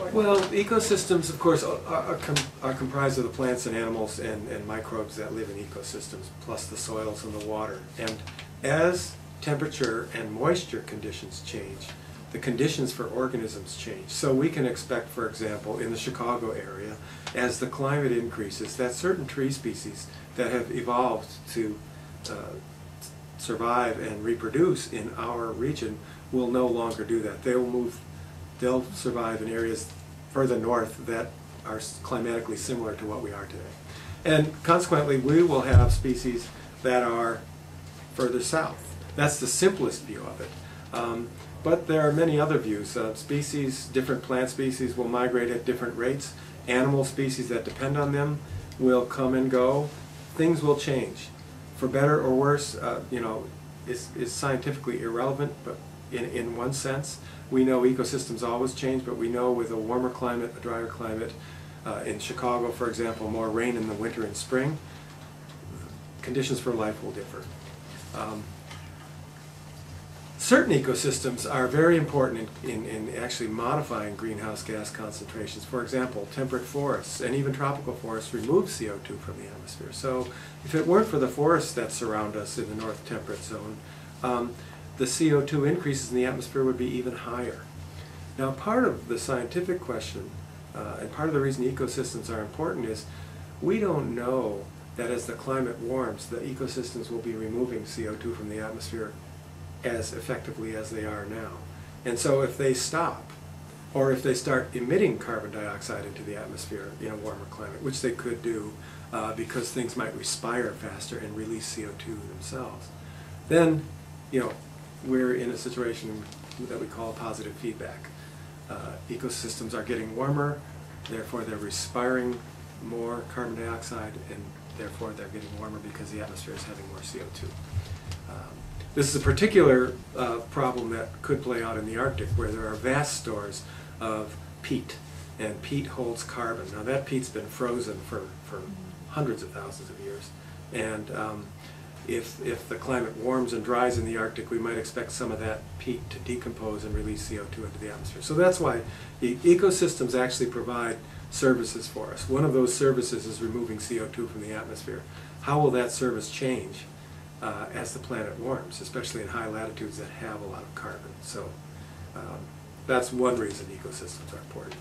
important? Well, ecosystems, of course, are, are, com are comprised of the plants and animals and, and microbes that live in ecosystems, plus the soils and the water. And as temperature and moisture conditions change, the conditions for organisms change. So we can expect, for example, in the Chicago area, as the climate increases, that certain tree species that have evolved to uh, survive and reproduce in our region will no longer do that. They will move, they'll survive in areas further north that are climatically similar to what we are today. And consequently, we will have species that are further south. That's the simplest view of it. Um, but there are many other views. Uh, species, different plant species will migrate at different rates. Animal species that depend on them will come and go. Things will change. For better or worse, uh, you know, is, is scientifically irrelevant, but in, in one sense, we know ecosystems always change, but we know with a warmer climate, a drier climate, uh, in Chicago, for example, more rain in the winter and spring, conditions for life will differ. Um, certain ecosystems are very important in, in, in, actually modifying greenhouse gas concentrations. For example, temperate forests and even tropical forests remove CO2 from the atmosphere. So if it weren't for the forests that surround us in the north temperate zone, um, the CO2 increases in the atmosphere would be even higher. Now part of the scientific question, uh, and part of the reason ecosystems are important is we don't know that as the climate warms, the ecosystems will be removing CO2 from the atmosphere as effectively as they are now. And so if they stop, or if they start emitting carbon dioxide into the atmosphere in a warmer climate, which they could do uh, because things might respire faster and release CO2 themselves, then, you know, we're in a situation that we call positive feedback. Uh, ecosystems are getting warmer, therefore they're respiring more carbon dioxide, and therefore they're getting warmer because the atmosphere is having more CO2. Um, this is a particular uh, problem that could play out in the Arctic, where there are vast stores of peat, and peat holds carbon. Now that peat's been frozen for, for hundreds of thousands of years, and um, if, if the climate warms and dries in the Arctic, we might expect some of that peat to decompose and release CO2 into the atmosphere. So that's why the ecosystems actually provide services for us. One of those services is removing CO2 from the atmosphere. How will that service change uh, as the planet warms, especially in high latitudes that have a lot of carbon? So um, that's one reason ecosystems are important.